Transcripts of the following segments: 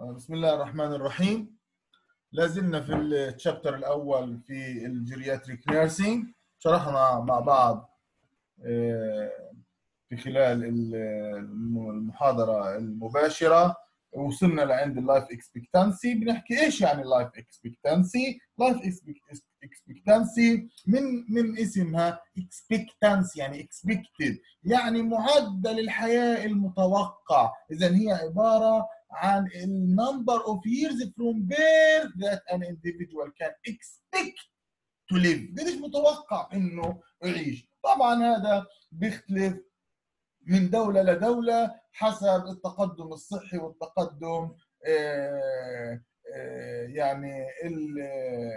بسم الله الرحمن الرحيم. لازلنا في ال chapter الأول في ال geriatric nursing شرحنا مع بعض آه، في خلال المحاضرة المباشرة. وصلنا لعند ال life expectancy بنحكي إيش يعني ال life expectancy life expectancy من من اسمها expectancy يعني expected يعني معدل الحياة المتوقع. اذا هي عبارة عن ال number of years from birth that an individual can expect to live. قديش متوقع إنه يعيش؟ طبعا هذا بيختلف من دولة لدولة حسب التقدم الصحي والتقدم آه، آه، يعني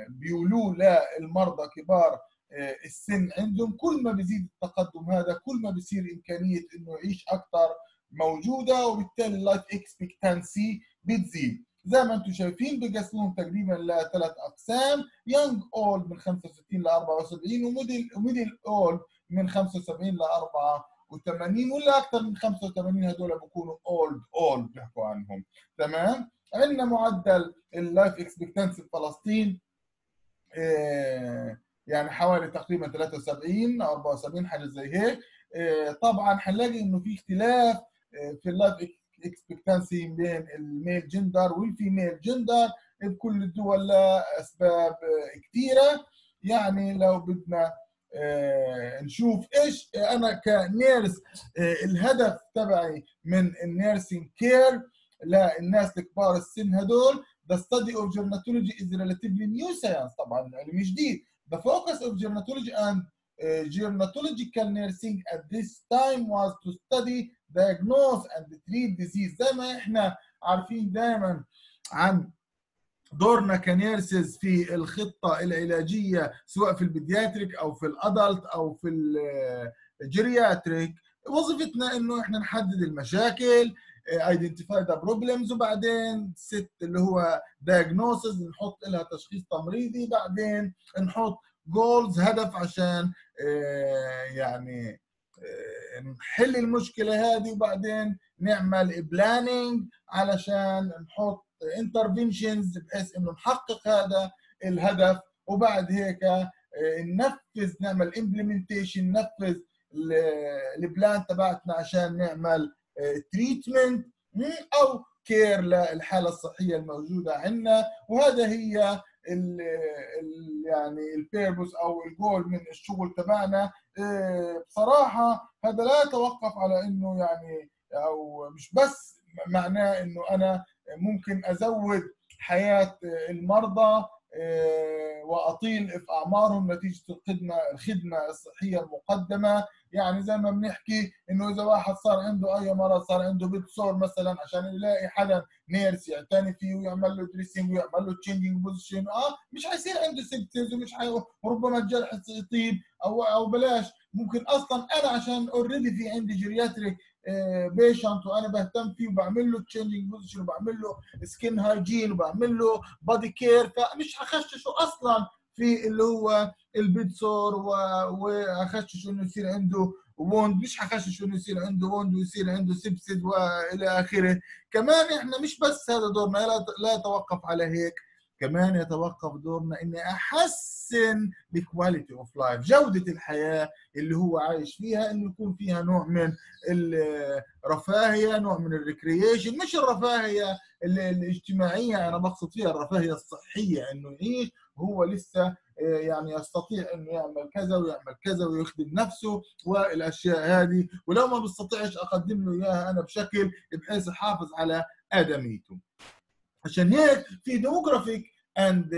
بيقولوا للمرضى كبار آه، السن عندهم. كل ما بيزيد التقدم هذا كل ما بيصير إمكانية إنه يعيش أكثر موجودة وبالتالي ال life expectancy بتزيد. زي ما أنتم شايفين بقسموهم تقريبا لثلاث أقسام. young old من 65 ل 74 و middle و middle old من 75 ل 84 ولا أكثر من 85 هذول بيكونوا old old بيحكوا عنهم. تمام؟ عندنا معدل ال life expectancy بفلسطين يعني حوالي تقريبا 73 أو 74 حاجة زي هيك. طبعا حنلاقي إنه في اختلاف في ال life expectancy بين ال male gender وال female gender بكل الدول لاسباب كثيرة. يعني لو بدنا نشوف إيش أنا ك nurse الهدف تبعي من ال nursing care للناس الكبار السن هدول The study of gerontology is relatively new science. طبعا علم جديد. The focus of gerontology and gerontological nursing at this time was to study diagnose and treat disease. زي ما إحنا عارفين دائما عن دورنا ك nurses في الخطة العلاجية سواء في ال pediatric أو في ال adult أو في ال geriatric وظيفتنا إنه إحنا نحدد المشاكل identify the problems وبعدين set اللي هو diagnosis نحط لها تشخيص تمريضي بعدين نحط goals هدف عشان يعني نحل المشكلة هذه وبعدين نعمل planning علشان نحط interventions بحيث إنه نحقق هذا الهدف. وبعد هيك ننفذ نعمل implementation ننفذ ال plan تبعتنا عشان نعمل treatment أو care للحالة الصحية الموجودة عندنا. وهذا هي ال ال يعني ال purpose أو الجول من الشغل تبعنا. بصراحة هذا لا يتوقف على إنه يعني أو مش بس معناه إنه أنا ممكن أزود حياة المرضى وأطيل في أعمارهم نتيجة الخدمة الخدمة الصحية المقدمة. يعني زي ما بنحكي إنه إذا واحد صار عنده أي مرض صار عنده bed sore مثلا عشان يلاقي حدا nurse يعتني فيه ويعمل له dressing ويعمل له changing position آه مش حيصير عنده symptoms ومش حي... وربما الجرح يطيب أو أو بلاش. ممكن أصلا أنا عشان already في عندي geriatric patient وأنا بهتم فيه وبعمل له changing position وبعمل له skin hygiene وبعمل له body care فمش هخششه أصلا في اللي هو ال bedsore واخشش إنه يصير عنده wound مش حخشش إنه يصير عنده wound ويصير عنده sepsis وإلى آخره. كمان إحنا مش بس هذا دورنا لا يتوقف على هيك. كمان يتوقف دورنا إني أحسن ال quality of life جودة الحياة اللي هو عايش فيها إنه يكون فيها نوع من الرفاهية نوع من ال recreation مش الرفاهية الاجتماعية أنا بقصد فيها الرفاهية الصحية إنه يعيش هو لسه يعني يستطيع إنه يعمل كذا ويعمل كذا ويخدم نفسه والأشياء هذه ولو ما بستطيعش أقدم له إياها أنا بشكل بحيث احافظ على آدميته. عشان هيك في demographic and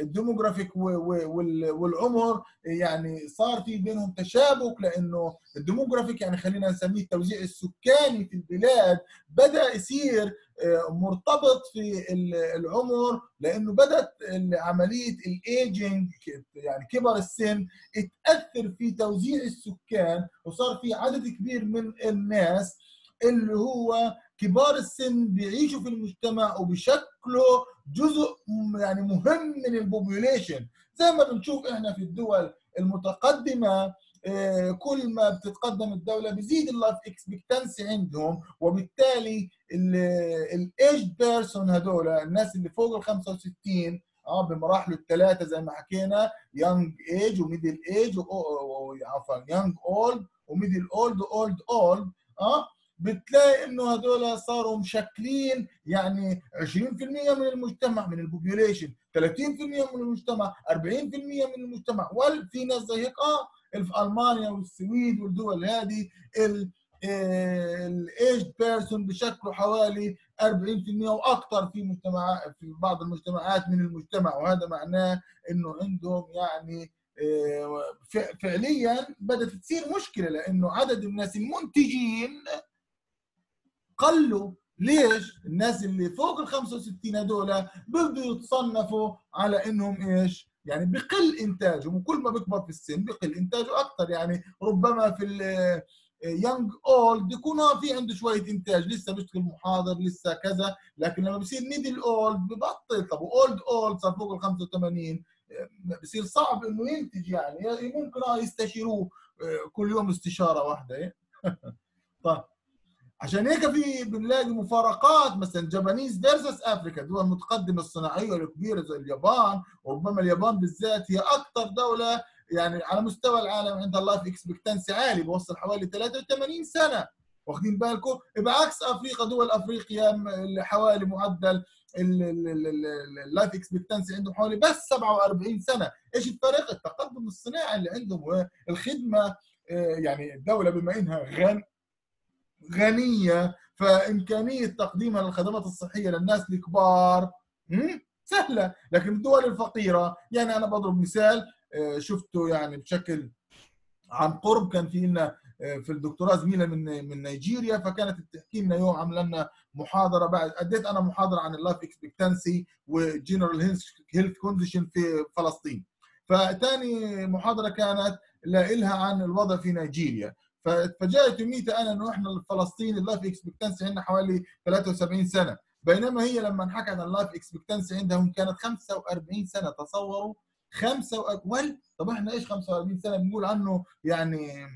ال demographic والعمر يعني صار في بينهم تشابك لأنه ال demographic يعني خلينا نسميه التوزيع السكاني في البلاد بدأ يصير مرتبط في العمر لأنه بدأت عملية الايجنج يعني كبر السن تأثر في توزيع السكان وصار في عدد كبير من الناس اللي هو كبار السن بيعيشوا في المجتمع وبيشكلوا جزء يعني مهم من ال population زي ما بنشوف إحنا في الدول المتقدمة كل ما بتتقدم الدولة بيزيد ال life expectancy عندهم وبالتالي ال aged person هذول الناس اللي فوق ال 65 آه بمراحله الثلاثة زي ما حكينا young age و middle age عفوا young old و middle old و old old آه بتلاقي إنه هذول صاروا مشكلين يعني 20% من المجتمع من ال population 30% من المجتمع 40% من المجتمع. وفي ناس زي هيك آه في ألمانيا والسويد والدول هذه ال aged person بشكله حوالي 40% وأكثر في مجتمع في بعض المجتمعات من المجتمع. وهذا معناه إنه عندهم يعني آه، فعليا بدأت تصير مشكلة لأنه عدد الناس المنتجين قلوا ليش؟ الناس اللي فوق ال 65 هذول بدوا يتصنفوا على إنهم إيش؟ يعني بقل إنتاجهم وكل ما بيكبر في السن بقل إنتاجه أكثر يعني ربما في young old يكون في عنده شوية إنتاج لسه بيشتغل محاضر لسه كذا. لكن لما بصير middle old ببطل. طب old old صار فوق ال 85 بصير صعب إنه ينتج يعني. ممكن آه يستشيروه آه، كل يوم استشاره واحدة. طيب. عشان هيك في بنلاقي مفارقات مثلا Japanese versus Africa الدول المتقدمة الصناعية الكبيره زي اليابان وربما اليابان بالذات هي أكثر دولة يعني على مستوى العالم عندها ال life expectancy عالي بوصل حوالي 83 سنة. واخدين بالكم؟ بعكس أفريقيا دول أفريقيا اللي حوالي معدل ال life expectancy عندهم حوالي بس 47 سنة. إيش الفرق؟ التقدم الصناعي اللي عندهم الخدمه آه، يعني الدولة بما إنها غن غنية فإمكانية تقديمها للخدمات الصحية للناس الكبار سهلة. لكن الدول الفقيرة يعني أنا بضرب مثال آه، شفته يعني بشكل عن قرب كان في لنا آه، في الدكتوراه زميلة من من نيجيريا فكانت بتحكي لنا يوم عمل لنا محاضرة بعد أديت أنا محاضرة عن ال life expectancy و general health condition في فلسطين. فثاني محاضرة كانت لها عن الوضع في نيجيريا. فجاءت يوميتها أنا إنه إحنا الفلسطيني ال life expectancy عندنا حوالي 73 سنة. بينما هي لما حكت عن ال life expectancy عندهم كانت 45 سنة تصوروا؟ خمسة وال طب إحنا إيش 45 سنة بنقول عنه؟ يعني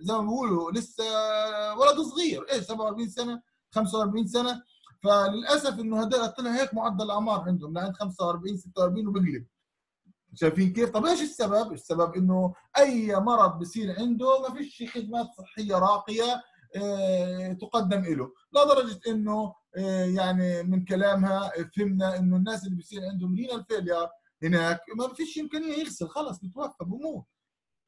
زي ما بيقولوا لسه ولد صغير. إيش 47 سنة؟ 45 سنة. فللأسف إنه هذول طلع هيك معدل الأعمار عندهم لعند 45 46 وبقلب. شايفين كيف؟ طب إيش السبب؟ السبب إنه أي مرض بصير عنده ما فيش خدمات صحية راقية آه تقدم له، لدرجة إنه آه يعني من كلامها فهمنا إنه الناس اللي بصير عندهم renal failure هناك ما فيش إمكانية يغسل خلص بتوفى بموت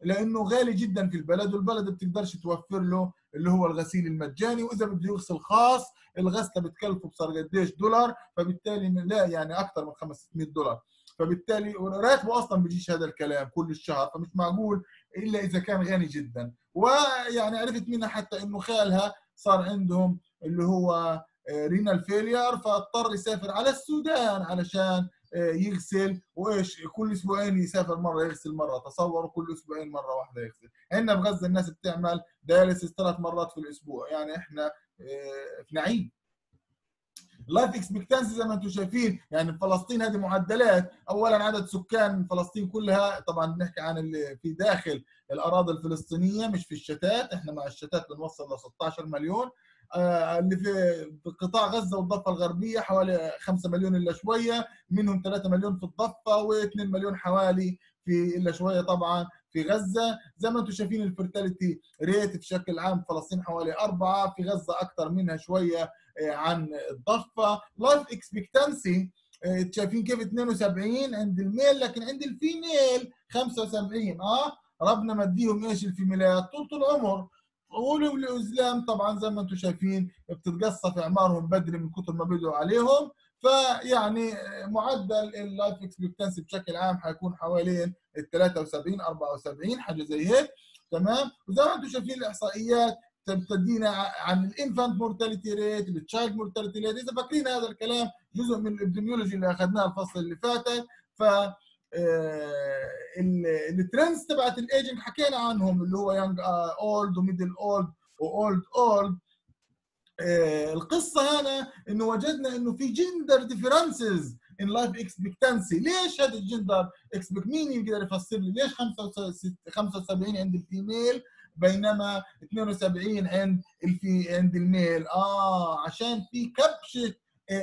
لأنه غالي جدا في البلد والبلد بتقدرش توفر له اللي هو الغسيل المجاني وإذا بده يغسل خاص الغسلة بتكلفه بصار قديش دولار فبالتالي لا يعني أكثر من 500 دولار فبالتالي راتبه أصلا بيجيش هذا الكلام كل الشهر فمش معقول إلا إذا كان غني جدا. ويعني عرفت منها حتى إنه خالها صار عندهم اللي هو renal آه، failure فاضطر يسافر على السودان علشان آه، يغسل. وإيش؟ كل أسبوعين يسافر مرة يغسل مرة. تصوروا كل أسبوعين مرة واحدة يغسل. عندنا في غزة الناس بتعمل dialysis ثلاث مرات في الأسبوع. يعني إحنا آه، في نعيم. life expectancy زي ما أنتم شايفين يعني فلسطين هذه معدلات. اولا عدد سكان فلسطين كلها طبعا بنحكي عن اللي في داخل الأراضي الفلسطينية مش في الشتات إحنا مع الشتات بنوصل ل 16 مليون. آه، اللي في قطاع غزة والضفة الغربية حوالي 5 مليون إلا شوية منهم 3 مليون في الضفة و2 مليون حوالي في إلا شوية طبعا في غزة. زي ما أنتم شايفين ال fertility rate بشكل عام فلسطين حوالي أربعة في غزة أكثر منها شوية. عن الضفة. life expectancy شايفين كيف 72 عند ال male لكن عند ال female 75 آه ربنا مديهم إيش؟ ال female ات. طول العمر. والازلام طبعا زي ما أنتم شايفين بتتقصف في أعمارهم بدري من كثر ما بدوا عليهم. فيعني معدل ال life expectancy بشكل عام حيكون حوالين ال 73 74 حاجة زي هيك. تمام؟ وزي ما أنتم شايفين الإحصائيات تدينا عن ال infant mortality rate ال child mortality rate. إذا فاكرين هذا الكلام جزء من ال epidemiology اللي أخذناه الفصل اللي فاتت. ف آه، ال trends تبعت الايجنج حكينا عنهم اللي هو young old و middle old و old old القصة هنا إنه وجدنا إنه في gender differences in life expectancy ليش هذا ال gender expect مين يقدر يفسر لي ليش 75 عند ال female؟ بينما 72 عند ال fe عند ال male. آه عشان في كبشة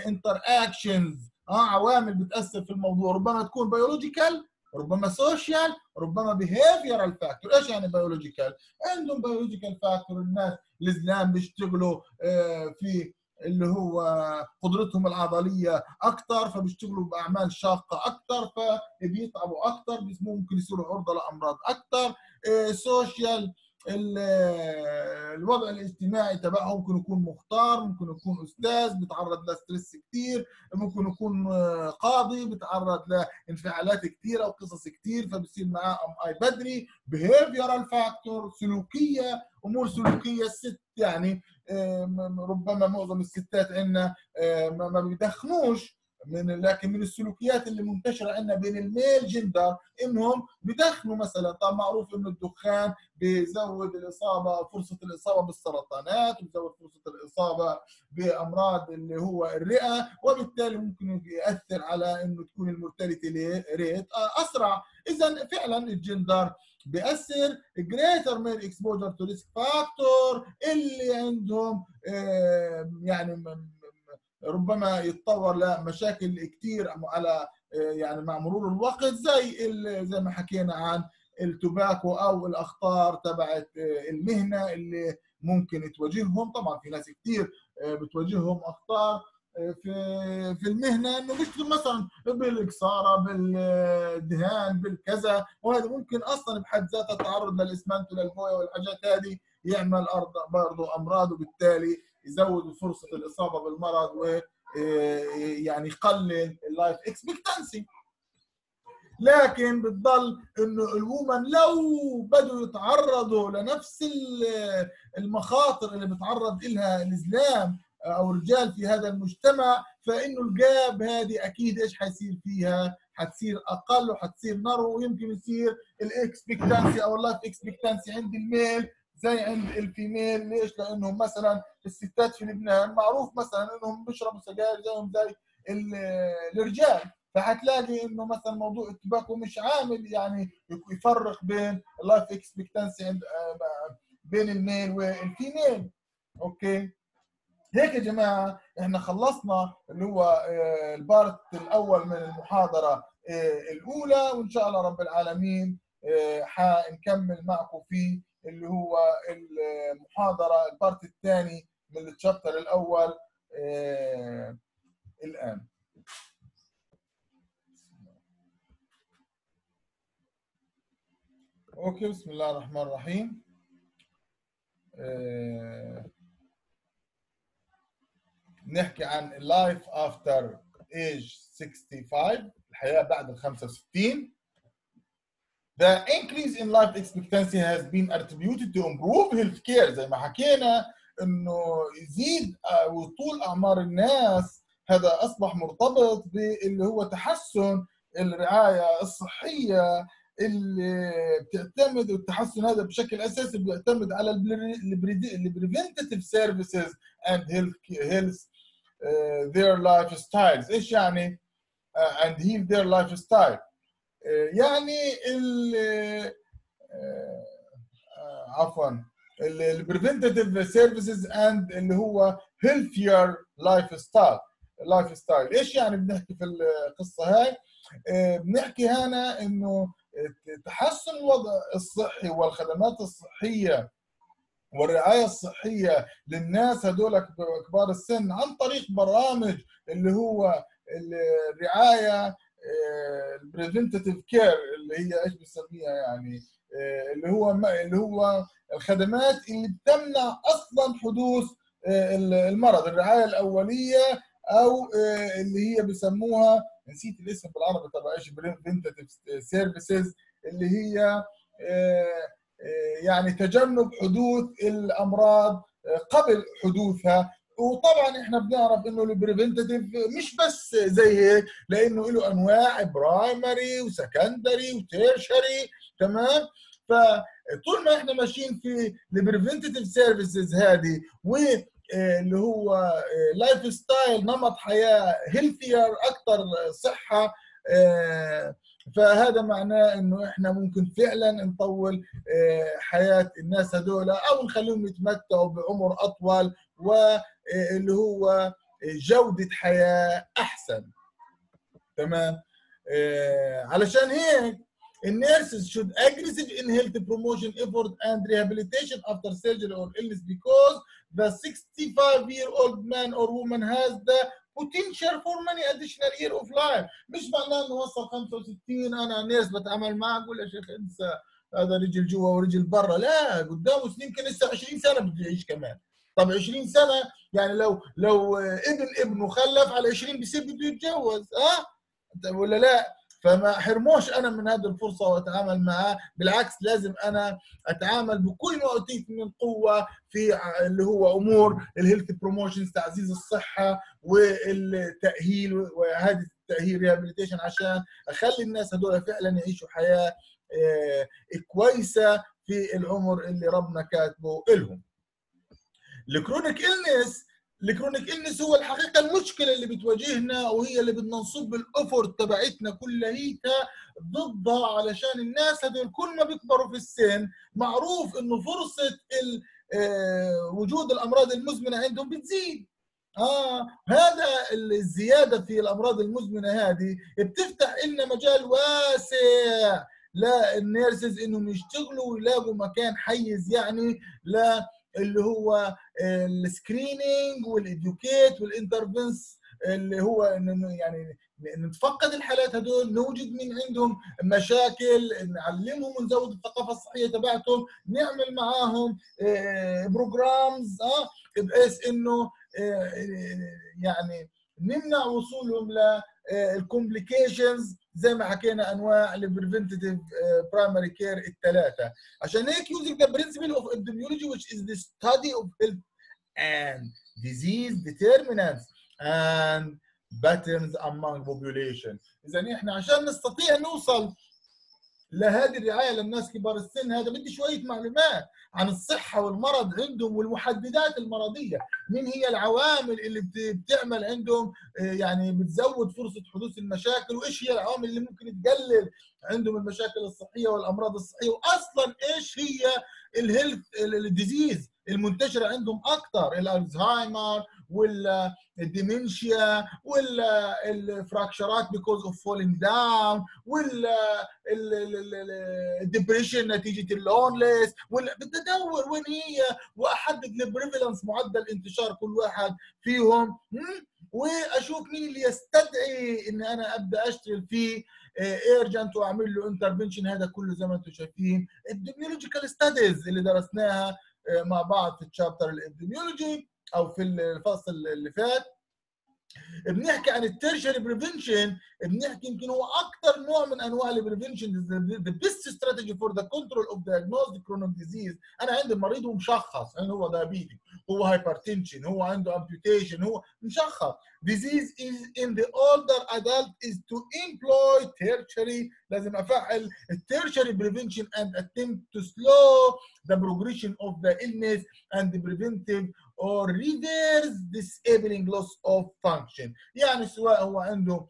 interactions آه عوامل بتأثر في الموضوع. ربما تكون biological ربما social ربما behavioral factor إيش يعني biological عندهم biological factor الناس الزلام بيشتغلوا في اللي هو قدرتهم العضلية أكثر فبيشتغلوا بأعمال شاقة أكثر فبيتعبوا أكثر ممكن يصيروا عرضة لأمراض أكثر social الوضع الاجتماعي تبعهم ممكن يكون مختار ممكن يكون أستاذ بيتعرض ل stress كثير ممكن يكون قاضي بيتعرض لانفعالات كثيره وقصص كثير فبصير معاه MI بدري behavioral factor سلوكية أمور سلوكية الست يعني ربما معظم الستات عندنا ما بيدخنوش. من لكن من السلوكيات اللي منتشرة عندنا بين ال male gender إنهم بدخنوا مثلا طبعا معروف إنه الدخان بيزود الإصابة فرصة الإصابة بالسرطانات بيزود فرصة الإصابة بأمراض اللي هو الرئة وبالتالي ممكن ياثر على إنه تكون ال mortality rate أسرع. اذا فعلا الجندر بيأثر greater male exposure to risk factor اللي عندهم يعني ربما يتطور لمشاكل كثير على يعني مع مرور الوقت زي زي ما حكينا عن التباكو أو الأخطار تبعت المهنة اللي ممكن تواجههم. طبعا في ناس كثير بتواجههم اخطار في في المهنة إنه بيشتغل مثلا بالقصاره بالدهان بالكذا. وهذا ممكن أصلا بحد ذاته التعرض للإسمنت وللبويه والحاجات هذه يعمل برضه أمراض وبالتالي يزود فرصة الإصابة بالمرض و يعني يقلل ال life expectancy لكن بتضل إنه ال women لو بدوا يتعرضوا لنفس المخاطر اللي بتعرض لها الإسلام أو الرجال في هذا المجتمع فإنه ال gap هذه أكيد إيش حيصير فيها؟ حتصير أقل وحتصير narrow ويمكن يصير ال expectancy أو ال life expectancy عند ال male زي عند ال female ليش؟ لأنهم مثلا الستات في لبنان معروف مثلا إنهم بيشربوا سجاير زيهم زي الرجال. فحتلاقي إنه مثلا موضوع ال tobacco مش عامل يعني يفرق بين ال life expectancy عند بين ال male وال female. okay؟ هيك يا جماعة إحنا خلصنا اللي هو ال part الأول من المحاضرة الأولى. وإن شاء الله رب العالمين حنكمل معكم في اللي هو المحاضرة ال part الثاني من ال chapter الأول الآن. أوكي بسم الله الرحمن الرحيم. نحكي عن life after age 65 الحياة بعد ال 65 The increase in life expectancy has been attributed to improve health care زي ما حكينا إنه يزيد وطول أعمار الناس. هذا أصبح مرتبط باللي هو تحسن الرعاية الصحية اللي بتعتمد والتحسن هذا بشكل أساسي بيعتمد على ال preventive services and healthier lifestyles. إيش يعني؟ uh, and healthier lifestyle. يعني ال uh, عفوا ال preventive services and اللي هو healthier lifestyle life إيش يعني بنحكي في القصة هاي؟ بنحكي هنا إنه تحسن الوضع الصحي والخدمات الصحية والرعاية الصحية للناس هذول كبار السن عن طريق برامج اللي هو الرعاية ال preventive care اللي هي إيش بنسميها يعني اللي هو اللي هو الخدمات اللي بتمنع أصلا حدوث المرض الرعاية الأولية أو اللي هي بسموها نسيت الاسم بالعربي تبع إيش preventive services اللي هي يعني تجنب حدوث الأمراض قبل حدوثها. وطبعا إحنا بنعرف إنه ال preventive مش بس زي هيك لإنه له أنواع primary و secondary و tertiary تمام؟ فطول ما إحنا ماشيين في ال preventive services هذه و اللي هو lifestyle نمط حياة healthier أكثر صحة فهذا معناه إنه إحنا ممكن فعلا نطول حياة الناس هذول أو نخليهم يتمتعوا بعمر أطول اللي هو جودة حياة أحسن. تمام؟ آه، علشان هيك ال nurses should aggressive in health promotion effort and rehabilitation after surgery or illness because the 65 year old man or woman has the potential for many additional year of life مش معناه إنه وصل 65 أنا nurse بتعامل معه بقول يا شيخ أنسى هذا رجل جوا ورجل برا. لا قدامه سنين يمكن لسه 20 سنة بده يعيش كمان. طب 20 سنة يعني لو لو ابن ابنه خلف على 20 بيصير بده يتجوز آه ولا لا فما حرموش أنا من هذه الفرصة وأتعامل معاه بالعكس لازم أنا أتعامل بكل ما أوتيت من قوه في اللي هو أمور ال health promotions تعزيز الصحة والتأهيل وهذه التأهيل rehabilitation عشان أخلي الناس هذول فعلا يعيشوا حياة كويسة في العمر اللي ربنا كاتبه لهم. ال chronic illness. ال chronic illness هو الحقيقة المشكلة اللي بتواجهنا وهي اللي بدنا نصب ال effort تبعتنا كلها ضدها علشان الناس هذول كل ما بيكبروا في السن معروف إنه فرصة وجود الأمراض المزمنة عندهم بتزيد. آه هذا الزيادة في الأمراض المزمنة هذه بتفتح لنا مجال واسع. لل nurses إنهم يشتغلوا ويلاقوا مكان حيز يعني ل اللي هو ال screening وال educate وال interventions اللي هو يعني نتفقد الحالات هدول نوجد من عندهم مشاكل نعلمهم ونزود الثقافة الصحية تبعتهم نعمل معاهم programs آه بحيث إنه يعني نمنع وصولهم لل complications زي ما حكينا انواع ال preventive primary care الثلاثه عشان هيك using the principle of epidemiology which is the study of health and disease determinants and patterns among population اذا إحنا عشان نستطيع نوصل لهذه الرعاية للناس كبار السن هذا بدي شوية معلومات عن الصحة والمرض عندهم والمحددات المرضية مين هي العوامل اللي بتعمل عندهم يعني بتزود فرصة حدوث المشاكل وإيش هي العوامل اللي ممكن تقلل عندهم المشاكل الصحية والأمراض الصحية واصلا إيش هي ال health ال disease المنتشرة عندهم أكثر الألزهايمر ولا ال dementia ولا الفراكشرات because of falling down ولا ال depression نتيجة ال loneliness بدي ادور وين هي؟ واحدد ال prevalence معدل انتشار كل واحد فيهم. وأشوف مين اللي يستدعي إن أنا أبدأ أشتغل فيه. urgent واعمل له intervention هذا كله زي ما أنتم شايفين. ال epidemiological studies اللي درسناها مع بعض في ال chapter ال epidemiology أو في الفصل اللي فات. بنحكي عن ال tertiary prevention بنحكي يمكن هو أكثر نوع من أنواع ال prevention the best strategy for the control of diagnosed chronic disease أنا عندي مريض ومشخص يعني هو diabetic هو hypertension هو عنده amputation هو مشخص. Disease is in the older adult is to employ tertiary لازم أفعل ال tertiary prevention and attempt to slow the progression of the illness to prevent or reverse disabling loss of function. يعني سواء هو عنده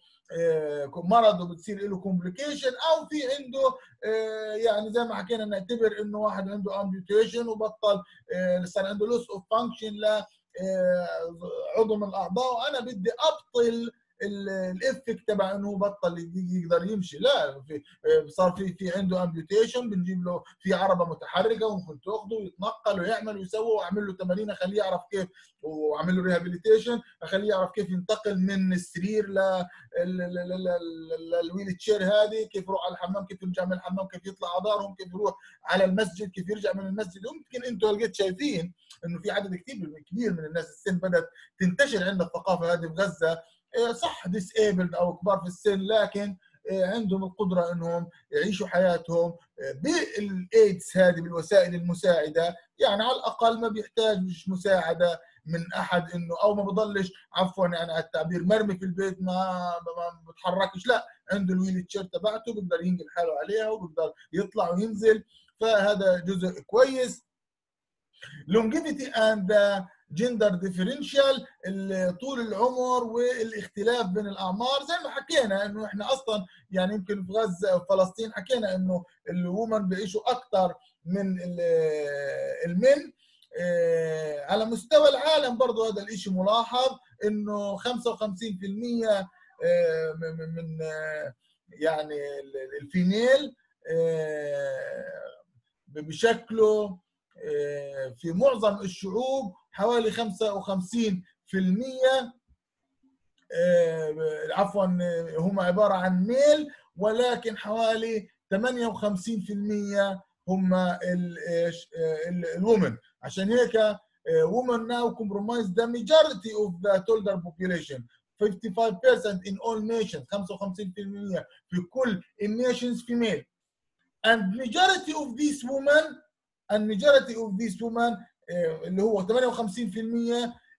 مرض وبتصير له complication أو في عنده يعني زي ما حكينا نعتبر إنه واحد عنده amputation وبطل صار عنده loss of function ل عضو من الأعضاء وأنا بدي أبطل ال effect تبع إنه بطل يقدر يمشي. لا في صار في في عنده amputation بنجيب له في عربة متحركة وممكن تأخذه ويتنقل ويعمل ويسوي وأعمل له تمارين أخليه يعرف كيف وأعمل له rehabilitation أخليه يعرف كيف ينتقل من السرير ل ال wheelchair هذه كيف يروح على الحمام كيف يرجع من الحمام كيف يطلع دارهم كيف يروح على المسجد كيف يرجع من المسجد. يمكن أنتم لقيت شايفين إنه في عدد كثير كبير من الناس السن بدأت تنتشر عندنا الثقافة هذه في غزة. صح disabled أو كبار في السن لكن عندهم القدرة إنهم يعيشوا حياتهم بالايدز هذه بالوسائل المساعدة. يعني على الأقل ما بيحتاج مش مساعدة من أحد إنه أو ما بضلش عفوا يعني على التعبير مرمي في البيت ما ما بتحركش لا عنده ال wheelchair تبعته بيقدر ينقل حاله عليها وبيقدر يطلع وينزل. فهذا جزء كويس. Longevity and جندر ديفرنشال طول العمر والاختلاف بين الأعمار. زي ما حكينا إنه إحنا أصلا يعني يمكن في غزة فلسطين حكينا إنه الومن بيعيشوا أكثر من المن. على مستوى العالم برضه هذا الشيء ملاحظ إنه 55% من يعني الفيميل بشكله في معظم الشعوب. حوالي 55% عفوا هم عباره عن ميل ولكن حوالي 58% هم الومن عشان هيك women now compromise the majority of the total population 55% in all nations 55% في كل النيشنز female and majority of these women and majority of these women اللي هو 58%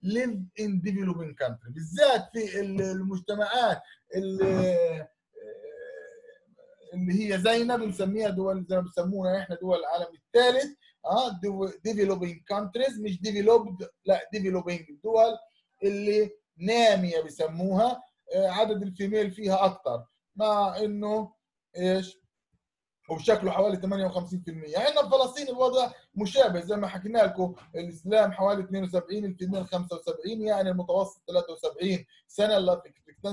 live in developing country بالذات في المجتمعات اللي اللي هي زينا بنسميها دول زي ما بنسموها إحنا دول العالم الثالث آه developing countries مش developed لا developing دول اللي نامية بسموها عدد ال female فيها أكثر مع إنه إيش؟ وبشكله حوالي 58% عندنا في فلسطين الوضع مشابه زي ما حكينا لكم الإسلام حوالي 72 ال female 75 يعني المتوسط 73 سنة اللي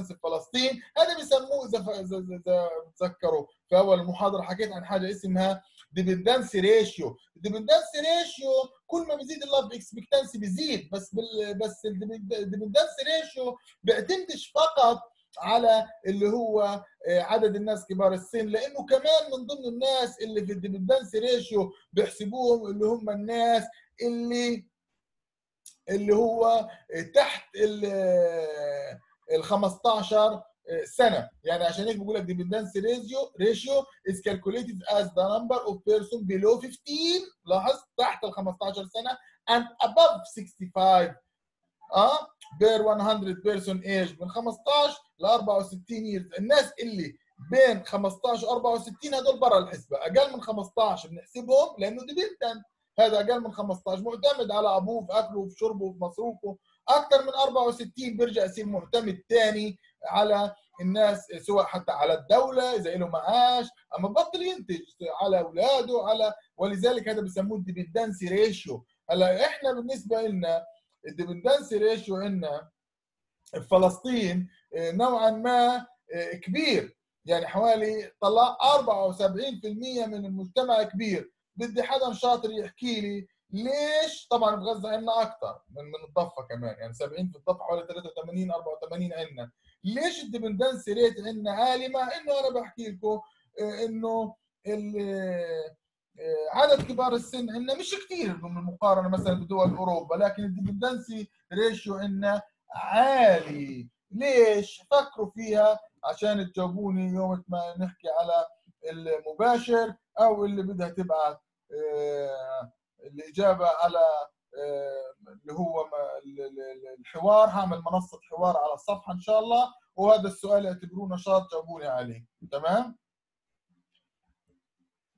في فلسطين هذا بيسموه إذا بتذكروا. في اول المحاضرة حكيت عن حاجة اسمها dependency ratio ال dependency ratio كل ما بيزيد ال life expectancy بيزيد. بس بس ال dependency ratio بيعتمدش فقط على اللي هو عدد الناس كبار السن لأنه كمان من ضمن الناس اللي في ال dependency ratio بيحسبوهم اللي هم الناس اللي اللي هو تحت ال 15 سنة. يعني عشان هيك بقول لك dependency ratio ratio is calculated as the number of person below 15 لاحظ تحت ال 15 سنة and above 65 آه per 100 person age من 15 ل 64 years الناس اللي بين 15 و 64 هدول برا الحسبة. أقل من 15 بنحسبهم لأنه dependent هذا أقل من 15 معتمد على أبوه في أكله وفي شربه وفي مصروفه. أكثر من 64 بيرجع يصير معتمد ثاني على الناس سواء حتى على الدولة إذا له معاش. أما بطل ينتج على أولاده على ولذلك هذا بسموه ال dependency ratio هلا إحنا بالنسبة لنا ال dependency ratio عندنا في فلسطين نوعا ما كبير. يعني حوالي طلع 74% من المجتمع كبير. بدي حدا شاطر يحكي لي ليش طبعا في غزة عندنا أكثر من من الضفة كمان. يعني 70 في الضفة حوالي 83 84 عندنا. ليش ال dependency rate عندنا؟ عالي مع إنه أنا بحكي لكم إنه عدد كبار السن عندنا مش كثير بالمقارنه مثلا بدول أوروبا لكن ال dependency ratio عندنا عالي ليش؟ فكروا فيها عشان تجاوبوني يوم ما نحكي على المباشر أو اللي بدها تبعت الإجابة على اللي هو الحوار هعمل منصة حوار على الصفحة إن شاء الله وهذا السؤال اعتبروه نشاط جاوبوني عليه تمام؟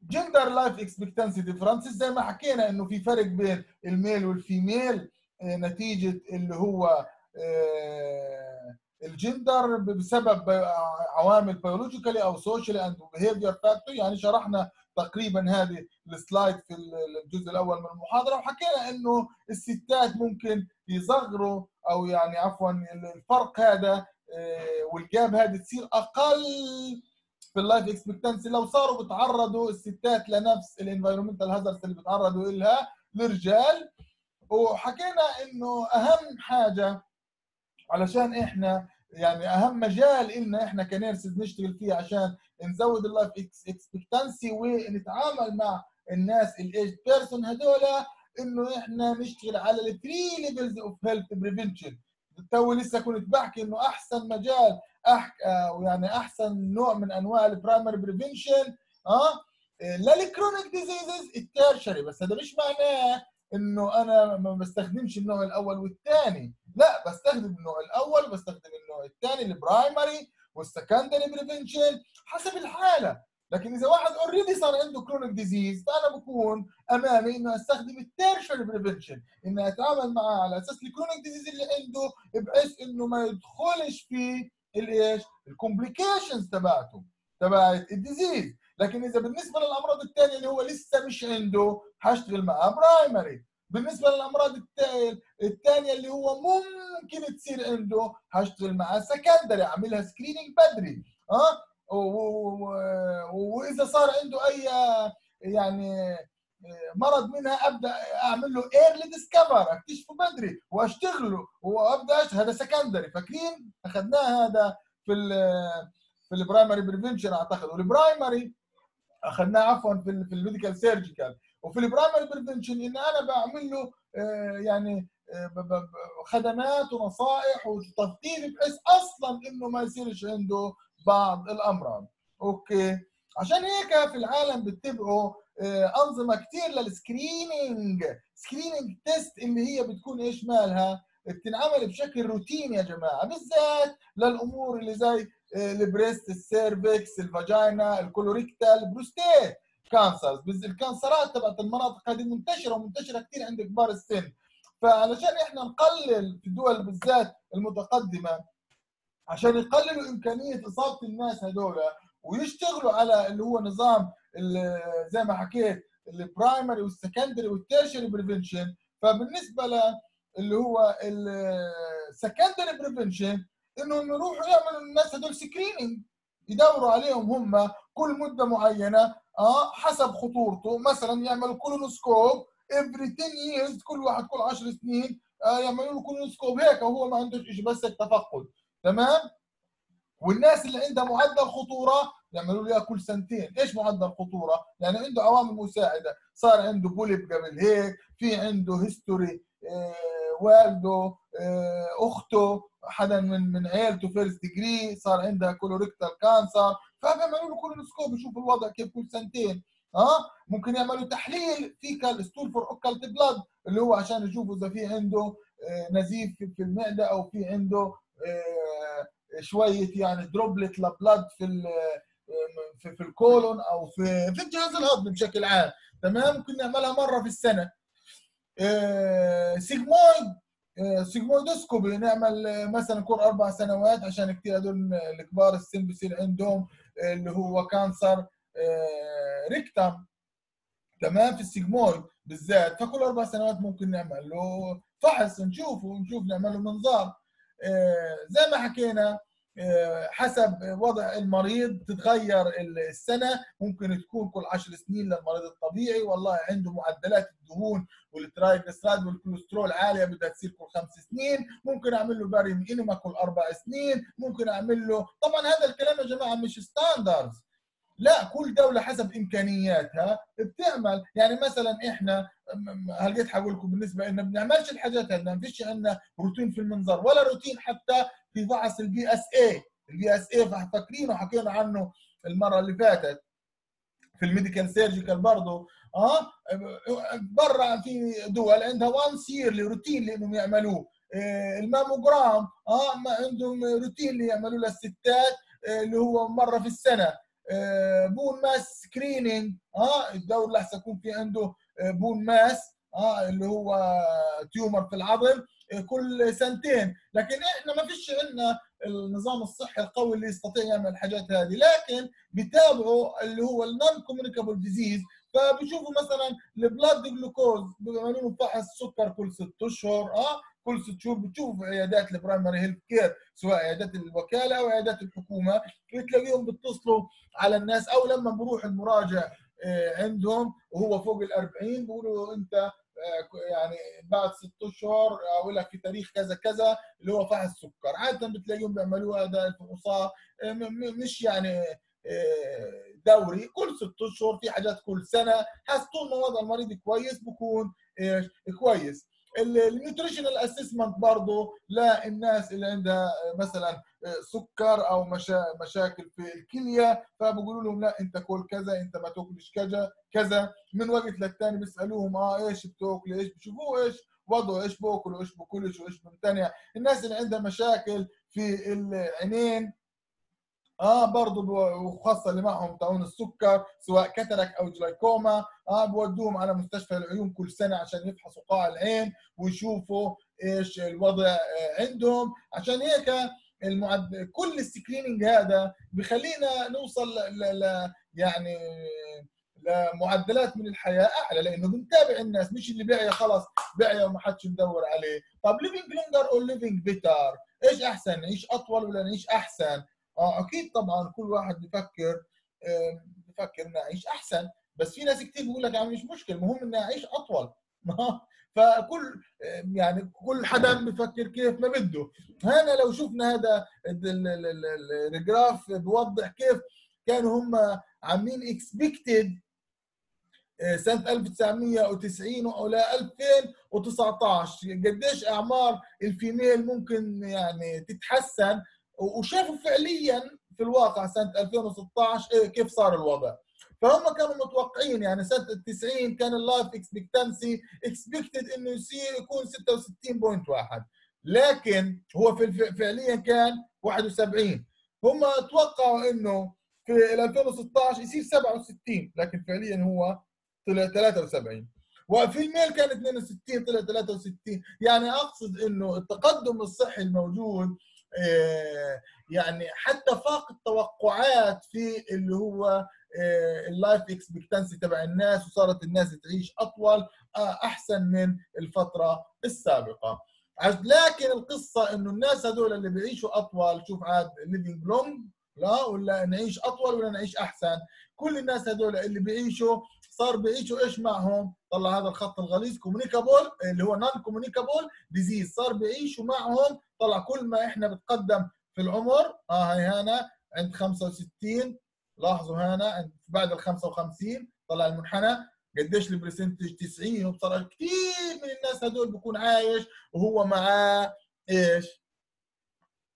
gender life expectancy differences زي ما حكينا إنه في فرق بين ال male وال female نتيجة اللي هو الجندر بسبب عوامل biologically أو socially and behavior factor يعني شرحنا تقريبا هذه ال slide في الجزء الأول من المحاضرة وحكينا إنه الستات ممكن يصغروا أو يعني عفوا الفرق هذا وال gap هذه تصير أقل في ال life expectancy لو صاروا بتعرضوا الستات لنفس ال environmental hazards اللي بتعرضوا لها الرجال وحكينا إنه أهم حاجة علشان إحنا يعني أهم مجال إلنا إحنا ك nurses نشتغل فيه عشان نزود ال life expectancy ونتعامل مع الناس ال aged person هذول إنه إحنا نشتغل على ال three levels of health prevention تو لسه كنت بحكي إنه أحسن مجال أحكي يعني أحسن نوع من أنواع ال primary prevention آه لل chronic diseases ال tertiary بس هذا مش معناه إنه أنا ما بستخدمش النوع الأول والثاني لا بستخدم النوع الأول بستخدم النوع الثاني ال primary وال secondary prevention حسب الحالة. لكن إذا واحد already صار عنده chronic disease فأنا بكون أمامي إنه أستخدم ال tertiary prevention اني أتعامل معاه على أساس ال chronic disease اللي عنده بحيث إنه ما يدخلش في الايش؟ ال complications تبعته تبعت ال disease لكن إذا بالنسبة للأمراض الثانية اللي هو لسه مش عنده حاشتغل معاه primary بالنسبة للأمراض الثانية اللي هو ممكن تصير عنده حاشتغل معاه secondary أعملها screening بدري. ها وإذا صار عنده أي يعني مرض منها أبدأ أعمل له early discover أكتشفه بدري وأشتغله. وابدا هذا secondary فاكرين؟ أخذناه هذا في ال في ال primary prevention أعتقد. وال primary أخذناه عفوا في في ال medical surgical وفي ال primary prevention إن أنا بعمل له يعني خدمات ونصائح وتثقيف بحيث أصلا إنه ما يصيرش عنده بعض الأمراض. okay. عشان هيك في العالم بيتبعوا أنظمة كثير لل screening screening test اللي هي بتكون إيش مالها؟ بتنعمل بشكل روتيني يا جماعة بالذات للأمور اللي زي البريست السيرفكس الفاجينا الكولوريكتال البروستيت كانسرز الكانسرات تبعت المناطق هذه منتشرة ومنتشرة كثير عند كبار السن. فعلشان إحنا نقلل في الدول بالذات المتقدمة عشان يقللوا إمكانية إصابة الناس هذول ويشتغلوا على اللي هو نظام زي ما حكيت ال primary وال secondary وال tertiary prevention فبالنسبة ل اللي هو ال secondary prevention انهم يروحوا يعملوا الناس هذول screening يدوروا عليهم هم كل مدة معينة آه حسب خطورته. مثلا يعملوا colonoscope every 10 years كل واحد كل 10 سنين آه يعملوا له colonoscope هيك وهو ما عندوش شيء بس تفقد تمام؟ والناس اللي عندها معدل خطورة يعملوا لها كل سنتين. إيش معدل خطورة؟ يعني عنده عوامل مساعدة. صار عنده polyp قبل هيك في عنده history آه والده آه أخته حدا من من عيلته first degree صار عندها colorectal cancer فبيعملوا له colonoscope يشوفوا الوضع كيف كل سنتين. ها أه؟ ممكن يعملوا تحليل fecal stool for occult blood اللي هو عشان يشوفوا إذا في عنده آه نزيف في المعدة أو في عنده شوية يعني droplet ل blood في في, في ال colon أو في في الجهاز الهضمي بشكل عام تمام؟ ممكن نعملها مرة في السنة. sigmoid sigmoidoscopy نعمل مثلا كل أربع سنوات عشان كثير هذول الكبار السن بصير عندهم اللي هو cancer rectum. تمام؟ في ال sigmoid بالذات. فكل أربع سنوات ممكن نعمل له فحص نشوفه نشوف نعمل له منظار زي ما حكينا حسب وضع المريض تتغير السنة ممكن تكون كل 10 سنين للمريض الطبيعي. والله عنده معدلات الدهون وال triglyceride والكوليسترول عالية بدها تصير كل خمس سنين. ممكن أعمل له barium enema كل أربع سنين. ممكن أعمل له طبعا هذا الكلام يا جماعة مش standards لا كل دولة حسب إمكانياتها بتعمل. يعني مثلا إحنا هلقيت حقول لكم بالنسبة لنا بنعملش الحاجات هذه ما فيش عندنا روتين في المنظر ولا روتين حتى في فحص ال PSA ال PSA فاكرينه حكينا عنه المرة اللي فاتت. في ال medical surgical برضه آه؟ برا في دول عندها once yearly روتين لإنهم يعملوا آه الماموجرام آه ما عندهم روتين اللي يعملوا للستات آه اللي هو مرة في السنة. bone mass screening آه الدور لحسن يكون في عنده bone mass آه اللي هو tumor في العظم كل سنتين. لكن إحنا ما فيش عندنا النظام الصحي القوي اللي يستطيع يعمل الحاجات هذه. لكن بيتابعوا اللي هو ال non-communicable disease فبيشوفوا مثلا ال blood glucose بيعملوا فحص سكر كل ست أشهر آه كل ست شهور بتشوف عيادات ال primary health care سواء عيادات الوكالة أو عيادات الحكومة بتلاقيهم بيتصلوا على الناس أو لما بروح المراجع عندهم وهو فوق ال 40 بيقولوا أنت يعني بعد ست أشهر أقول لك في تاريخ كذا كذا اللي هو فحص سكر. عادة بتلاقيهم بيعملوا هذا الفحوصات مش يعني دوري. كل ست أشهر في حاجات كل سنة حاسس طول ما وضع المريض كويس بكون إيش كويس. ال nutritional assessment برضه للناس اللي عندها مثلا سكر أو مشا مشاكل في الكلية فبقولوا لهم لا أنت كل كذا أنت ما تاكلش كذا كذا. من وقت للتاني بيسألوهم آه إيش بتاكل؟ إيش بشوفوه إيش وضعه؟ إيش باكل وايش باكلش وإيش ممتنع الناس اللي عندها مشاكل في العينين آه برضه وخاصة اللي معهم تعون السكر سواء كترك أو جلايكوما آه بودوهم على مستشفى العيون كل سنة عشان يفحصوا قاع العين ويشوفوا إيش الوضع آه، عندهم. عشان هيك المعد... كل ال screening هذا بخلينا نوصل ل... ل... يعني لمعدلات من الحياة أعلى لأنه بنتابع الناس مش اللي بيعيا خلص بيعيا وما حدش مدور عليه. طب living longer أو living better إيش أحسن؟ نعيش أطول ولا نعيش أحسن؟ آه أكيد طبعا كل واحد بفكر بفكر إنه اعيش أحسن بس في ناس كثير بيقول لك يعني مش مشكلة المهم اني اعيش أطول. فكل يعني كل حدا بفكر كيف ما بده. هنا لو شفنا هذا ال graph بوضح كيف كانوا هم عاملين expected آه، سنة 1990 وإلى 2019 قديش أعمار ال female ممكن يعني تتحسن؟ وشافوا فعليا في الواقع سنة 2016 إيه، كيف صار الوضع. فهم كانوا متوقعين يعني سنة 90 كان ال life expectancy expected إنه يصير يكون 66.1 لكن هو في فعليا كان 71 هم توقعوا إنه في 2016 يصير 67 لكن فعليا هو طلع 73 وفي ال male كان 62 طلع 63 يعني أقصد إنه التقدم الصحي الموجود يعني حتى فاق التوقعات في اللي هو ال life expectancy تبع الناس وصارت الناس تعيش أطول آه، أحسن من الفترة السابقة. لكن القصة إنه الناس هذول اللي بيعيشوا أطول شوف عاد living long لا؟ ولا نعيش أطول ولا نعيش أحسن. كل الناس هذول اللي بيعيشوا صار بيعيشوا إيش معهم؟ طلع هذا الخط الغليظ communicable اللي هو non-communicable disease صار بيعيشوا معهم طلع كل ما إحنا بتقدم في العمر. آه هي هنا عند 65 لاحظوا هنا بعد ال 55 طلع المنحنى. قديش ال percentage؟ 90 وبصراحه كثير من الناس هدول بكون عايش وهو معاه إيش؟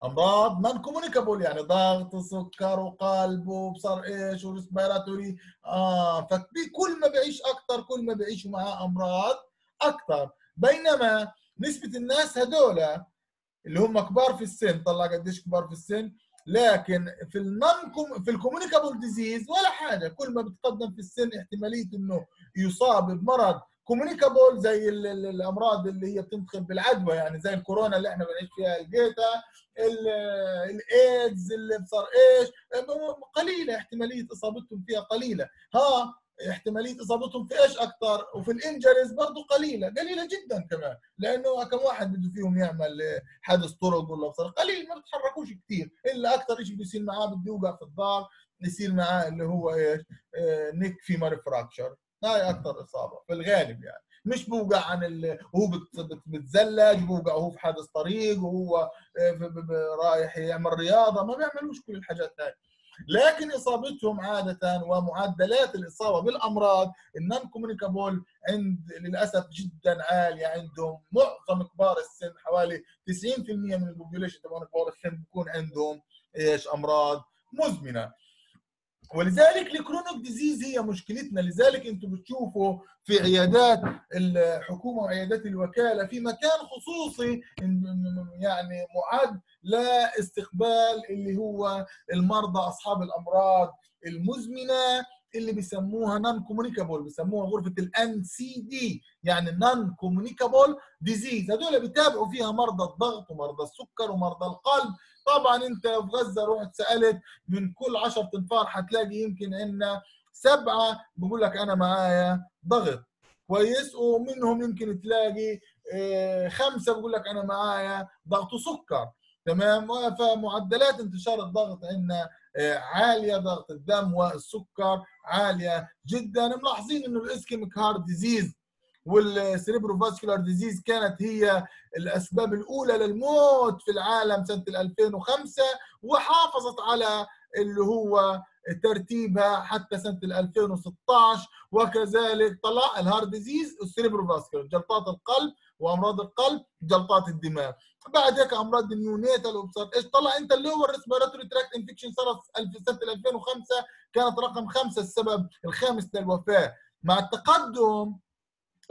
أمراض non-communicable يعني ضغط وسكر وقلب وبصر إيش؟ و respiratory. آه فكل ما بيعيش أكثر كل ما بيعيشوا معاه أمراض أكثر بينما نسبة الناس هدول اللي هم كبار في السن طلع قديش كبار في السن لكن في ال non في ال communicable disease ولا حاجة. كل ما بتقدم في السن احتمالية إنه يصاب بمرض communicable زي الأمراض اللي هي بتنتقل بالعدوى يعني زي الكورونا اللي إحنا بنعيش فيها الجيتا الايدز اللي بصار إيش قليلة احتمالية إصابتهم فيها قليلة. ها احتمالية إصابتهم في إيش أكثر؟ وفي ال injuries برضه قليلة قليلة جدا كمان لأنه كم واحد بده فيهم يعمل حادث طرق ولا بصر قليل ما بتحركوش كثير إلا أكثر شيء بيصير معاه بده يوقع في الظهر يصير معاه اللي هو إيش؟ آه neck femur fracture هاي أكثر إصابة في الغالب يعني. مش بوقع عن ال... وهو بتزلج بوقع وهو في حادث طريق وهو آه، رايح يعمل رياضة ما بيعملوش كل الحاجات هاي. لكن إصابتهم عادة ومعدلات الإصابة بالأمراض ال non-communicable عند للأسف جدا عالية عندهم. معظم كبار السن حوالي 90% من ال population تبعون كبار السن بيكون عندهم إيش؟ أمراض مزمنة. ولذلك ال chronic disease هي مشكلتنا. لذلك أنتم بتشوفوا في عيادات الحكومة وعيادات الوكالة في مكان خصوصي يعني معد لاستقبال اللي هو المرضى أصحاب الأمراض المزمنة اللي بيسموها non-communicable بيسموها غرفة ال NCD يعني non-communicable disease هذول بيتابعوا فيها مرضى الضغط ومرضى السكر ومرضى القلب. طبعا أنت في غزة رحت سألت من كل 10 تنفار حتلاقي يمكن عندنا سبعة بقول لك أنا معايا ضغط. كويس؟ ومنهم يمكن تلاقي آه، خمسة بقول لك أنا معايا ضغط وسكر. تمام؟ فمعدلات انتشار الضغط عندنا آه، عالية. ضغط الدم والسكر عالية جدا. ملاحظين إنه ال ischemic heart disease وال cerebrovascular disease كانت هي الأسباب الأولى للموت في العالم سنة 2005 وحافظت على اللي هو ترتيبها حتى سنة 2016 وكذلك طلع ال heart disease وال cerebrovascular جلطات القلب وأمراض القلب جلطات الدماغ. بعد هيك أمراض ال neonatal وبصار إيش؟ طلع أنت اللي هو ال respiratory tract infection صارت سنة 2005 كانت رقم خمسة السبب الخامس للوفاه مع التقدم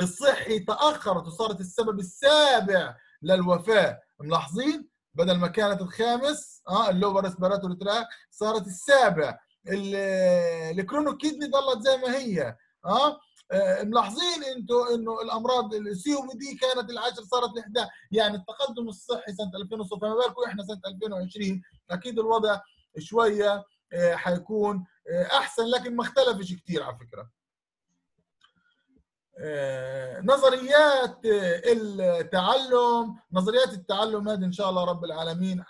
الصحي تأخرت وصارت السبب السابع للوفاة. ملاحظين؟ بدل ما كانت الخامس آه ال lower respiratory tract صارت السابع. ال chronic kidney ضلت زي ما هي آه ملاحظين أنتوا انه الامراض ال COPD كانت العشر صارت ل يعني التقدم الصحي سنة 2000 فما بالكم إحنا سنة 2020 أكيد الوضع شوية حيكون أحسن لكن ما اختلفش كثير على فكرة. نظريات التعلم نظريات التعلم هذه إن شاء الله رب العالمين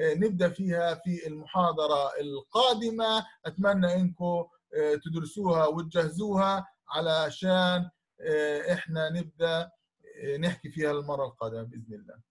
نبدأ فيها في المحاضرة القادمة. أتمنى إنكم تدرسوها وتجهزوها علشان إحنا نبدأ نحكي فيها المرة القادمة بإذن الله.